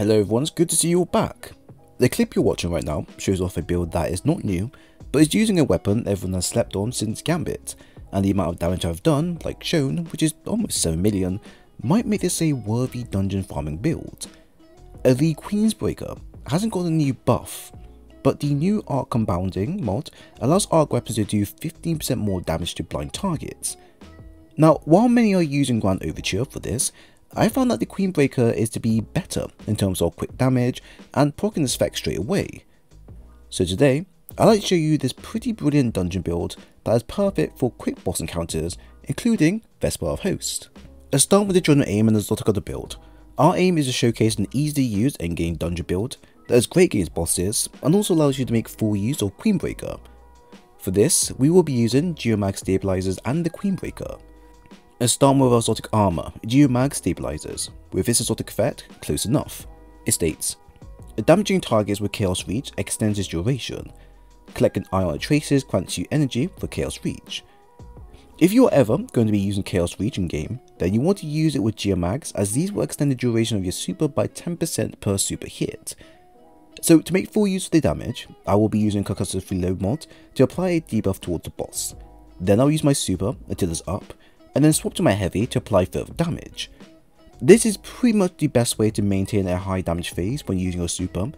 Hello everyone, it's good to see you all back. The clip you're watching right now shows off a build that is not new, but is using a weapon everyone has slept on since Gambit, and the amount of damage I've done, like shown, which is almost 7 million, might make this a worthy dungeon farming build. The Queensbreaker hasn't got a new buff, but the new arc compounding mod allows arc weapons to do 15% more damage to blind targets. Now, while many are using Grand Overture for this, I found that the Queenbreaker is to be better in terms of quick damage and proccing this effect straight away. So today, I'd like to show you this pretty brilliant dungeon build that is perfect for quick boss encounters, including Vesper of Host. Let's start with the general aim and exotic of the build. Our aim is to showcase an easy to use endgame dungeon build that is great against bosses and also allows you to make full use of Queenbreaker. For this, we will be using Geomag stabilizers and the Queensbreaker. Let's start with exotic armor, Geomag stabilizers. With this exotic effect, close enough. It states, damaging targets with Chaos Reach extends its duration. Collecting ionic traces grants you energy for Chaos Reach. If you are ever going to be using Chaos Reach in game, then you want to use it with Geomags as these will extend the duration of your super by 10% per super hit. So to make full use of the damage, I will be using Concussive Reload mod to apply a debuff towards the boss. Then I'll use my super until it's up, and then swap to my heavy to apply further damage. This is pretty much the best way to maintain a high damage phase when using your super.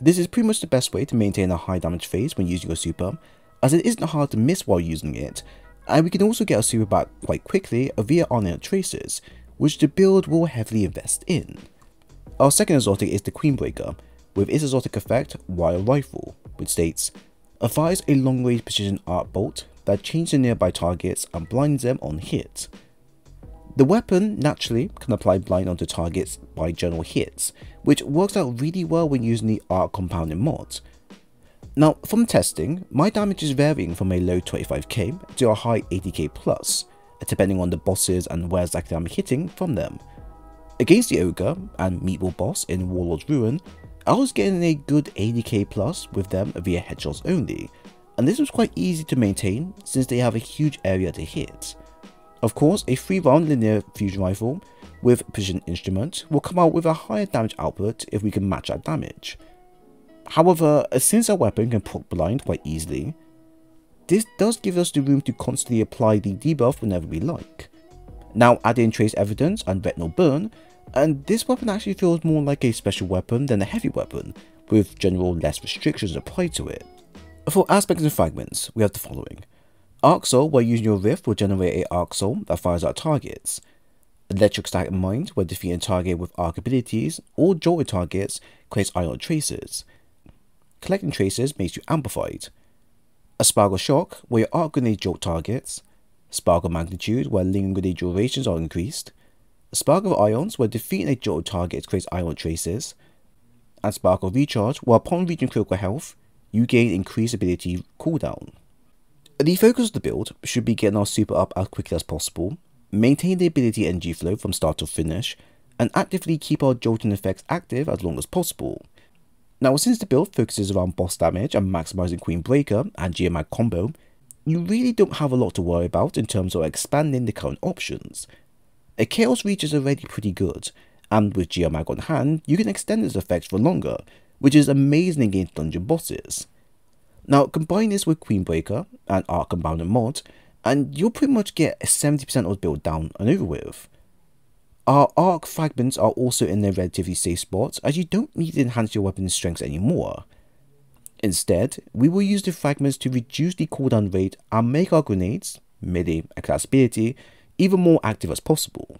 This is pretty much the best way to maintain a high damage phase when using your super, as it isn't hard to miss while using it, and we can also get our super back quite quickly via Ionic Traces, which the build will heavily invest in. Our second exotic is the Queensbreaker, with its exotic effect Wild Rifle, which states, fires a long range precision arc bolt that changes the nearby targets and blinds them on hit. The weapon naturally can apply blind onto targets by general hits, which works out really well when using the arc compounding mod. Now, from testing, my damage is varying from a low 25k to a high 80k plus, depending on the bosses and where exactly I'm hitting from them. Against the Ogre and Meatball boss in Warlord's Ruin, I was getting a good 80k plus with them via headshots only, and this was quite easy to maintain since they have a huge area to hit. Of course, a 3 round linear fusion rifle with precision instrument will come out with a higher damage output if we can match that damage. However, since our weapon can proc blind quite easily, this does give us the room to constantly apply the debuff whenever we like. Now add in trace evidence and retinal burn, and this weapon actually feels more like a special weapon than a heavy weapon, with general less restrictions applied to it. For aspects and fragments, we have the following. Arc Soul, where using your Rift will generate a Arc Soul that fires at targets. Electrostatic Mind, where defeating target with arc abilities or jolted targets creates ion traces. Collecting traces makes you amplified. A Spark of Shock, where your arc grenade jolt targets. Spark of Magnitude, where lingering grenade durations are increased. Spark of Ions, where defeating a jolted target creates ion traces. And Spark of Recharge, where upon reaching critical health, you gain increased ability cooldown. The focus of the build should be getting our super up as quickly as possible, maintain the ability energy flow from start to finish, and actively keep our jolting effects active as long as possible. Now since the build focuses around boss damage and maximizing Queensbreaker and Geomag combo, you really don't have a lot to worry about in terms of expanding the current options. A Chaos Reach is already pretty good, and with Geomag on hand, you can extend its effects for longer, which is amazing against dungeon bosses. Now combine this with Queenbreaker and Arc Compounding mod, and you'll pretty much get 70% of the build down and over with. Our arc fragments are also in a relatively safe spot as you don't need to enhance your weapon's strength anymore. Instead, we will use the fragments to reduce the cooldown rate and make our grenades, melee accessibility, even more active as possible.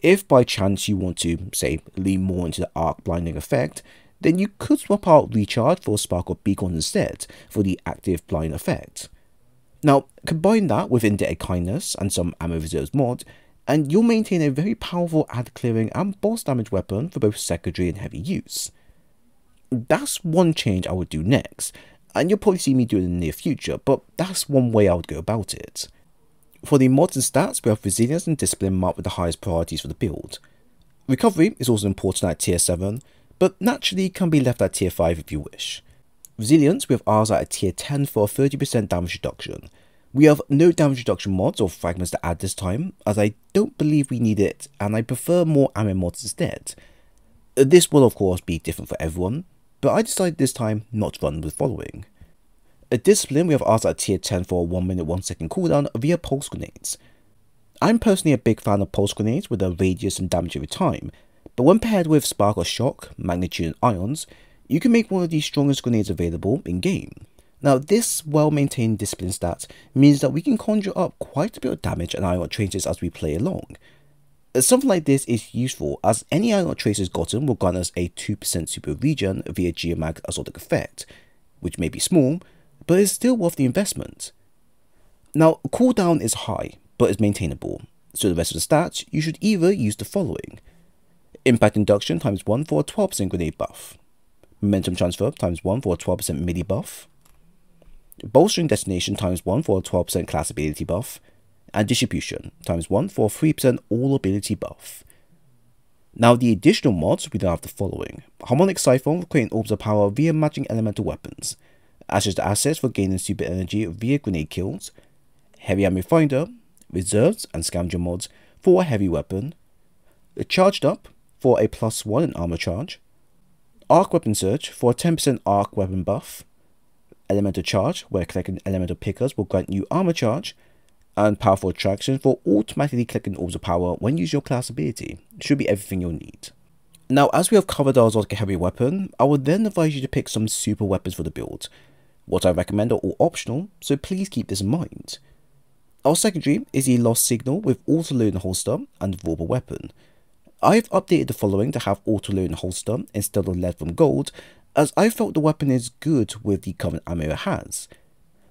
If by chance you want to, say, lean more into the arc blinding effect, then you could swap out Recharge for Spark of Beacon instead for the active blind effect. Now, combine that with Indebted Kindness and some Ammo Reserves mod, and you'll maintain a very powerful ad clearing and boss damage weapon for both secondary and heavy use. That's one change I would do next, and you'll probably see me do it in the near future, but that's one way I would go about it. For the mods and stats, we have Resilience and Discipline marked with the highest priorities for the build. Recovery is also important at tier 7, but naturally can be left at tier 5 if you wish. Resilience, with ours at tier 10 for 30% damage reduction. We have no damage reduction mods or fragments to add this time, as I don't believe we need it and I prefer more ammo mods instead. Uh, this will of course be different for everyone, but I decided this time not to run with following. A discipline we have asked at tier 10 for a 1 minute 1 second cooldown via pulse grenades. I'm personally a big fan of pulse grenades with a radius and damage every time, but when paired with spark or shock, magnitude and ions, you can make one of the strongest grenades available in game. Now this well maintained discipline stat means that we can conjure up quite a bit of damage and ion traces as we play along. Something like this is useful as any ion traces gotten will grant us a 2% super regen via Geomag Exotic effect, which may be small, but is still worth the investment. Now cooldown is high, but is maintainable. So the rest of the stats, you should either use the following. Impact Induction times 1 for a 12% grenade buff. Momentum Transfer times 1 for a 12% melee buff. Bolstering Detonation times 1 for a 12% class ability buff. And Distribution times 1 for a 3% all ability buff. Now the additional mods, we now have the following. Harmonic Siphon for creating orbs of power via matching elemental weapons. Ashes to assets for gaining super energy via grenade kills. Heavy Ammo Finder reserves and scavenger mods for a heavy weapon, charged up for a plus 1 in armor charge, arc weapon surge for a 10% arc weapon buff, elemental charge where collecting elemental pickers will grant you armor charge, and powerful attraction for automatically clicking orbs of power when using your class ability. Should be everything you'll need. Now, as we have covered our Exotic Heavy Weapon, I would then advise you to pick some super weapons for the build. What I recommend are all optional, so please keep this in mind. Our secondary is the Lost Signal with auto-load holster and Vorpal Weapon. I've updated the following to have auto-load holster instead of lead from gold, as I felt the weapon is good with the current ammo it has.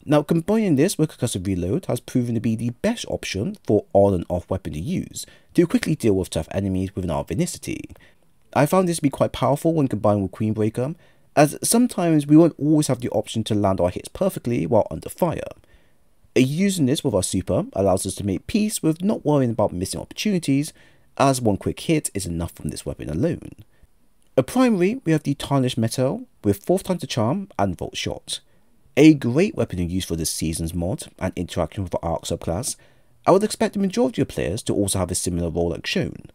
Now combining this with concussive reload has proven to be the best option for on and off weapon to use, to quickly deal with tough enemies with an Vinicity. I found this to be quite powerful when combined with Queenbreaker, as sometimes we won't always have the option to land our hits perfectly while under fire. Using this with our super allows us to make peace with not worrying about missing opportunities, as one quick hit is enough from this weapon alone. A primary, we have the Tarnished Mettle with 4th time to charm and Volt Shot. A great weapon to use for this season's mod and interaction with the Arc subclass, I would expect the majority of players to also have a similar role like shown.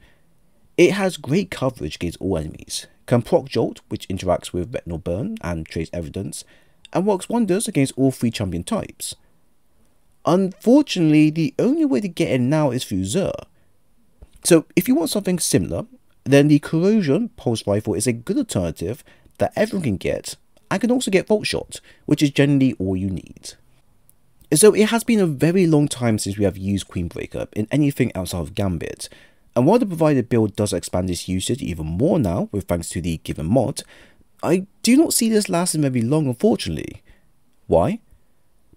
It has great coverage against all enemies, can proc Jolt which interacts with Retinal Burn and Trace Evidence, and works wonders against all three champion types. Unfortunately, the only way to get in now is through Xur. So if you want something similar, then the Corrosion Pulse Rifle is a good alternative that everyone can get and can also get Volt Shot, which is generally all you need. So it has been a very long time since we have used Queenbreaker in anything outside of Gambit, and while the provided build does expand its usage even more now with thanks to the given mod, I do not see this lasting very long unfortunately. Why?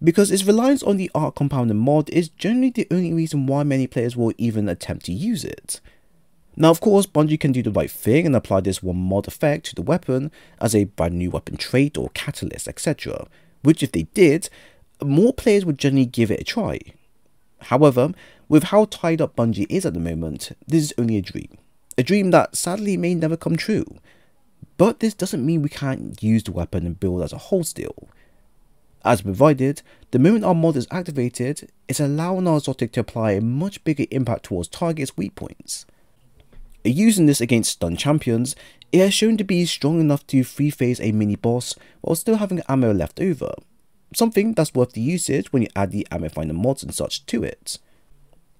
Because its reliance on the arc compounder mod is generally the only reason why many players will even attempt to use it. Now of course Bungie can do the right thing and apply this one mod effect to the weapon as a brand new weapon trait or catalyst etc, which if they did, more players would generally give it a try. However, with how tied up Bungie is at the moment, this is only a dream. A dream that sadly may never come true. But this doesn't mean we can't use the weapon and build as a whole still. As provided, the moment our mod is activated, it's allowing our Exotic to apply a much bigger impact towards targets' weak points. Using this against stun champions, it has shown to be strong enough to free phase a mini boss while still having ammo left over, something that's worth the usage when you add the ammo finder mods and such to it.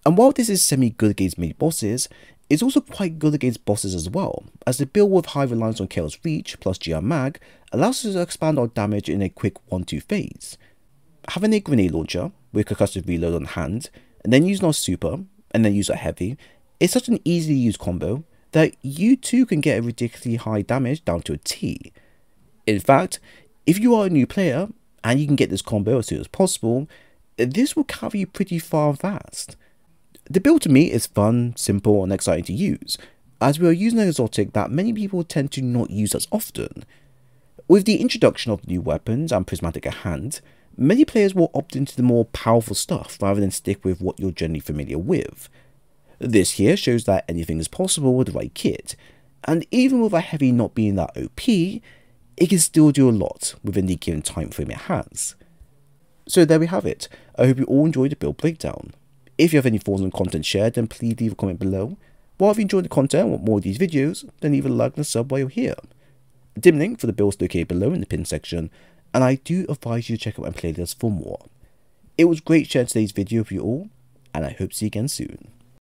And while this is semi good against mini bosses, it's also quite good against bosses as well, as the build with high reliance on Chaos Reach plus Geomag allows us to expand our damage in a quick 1-2 phase. Having a grenade launcher with concussive reload on hand, and then using our super, and then use our heavy, is such an easy to use combo that you too can get a ridiculously high damage down to a T. In fact, if you are a new player, and you can get this combo as soon as possible, this will carry you pretty far fast. The build to me is fun, simple and exciting to use, as we are using an exotic that many people tend to not use as often. With the introduction of new weapons and prismatic at hand, many players will opt into the more powerful stuff rather than stick with what you're generally familiar with. This here shows that anything is possible with the right kit, and even with a heavy not being that OP, it can still do a lot within the given time frame it has. So there we have it, I hope you all enjoyed the build breakdown. If you have any thoughts on content shared, then please leave a comment below. while if you enjoyed the content and want more of these videos, then leave a like and a sub while you're here. Dim link for the builds located below in the pin section, and I do advise you to check out my playlist for more. It was great sharing today's video with you all, and I hope to see you again soon.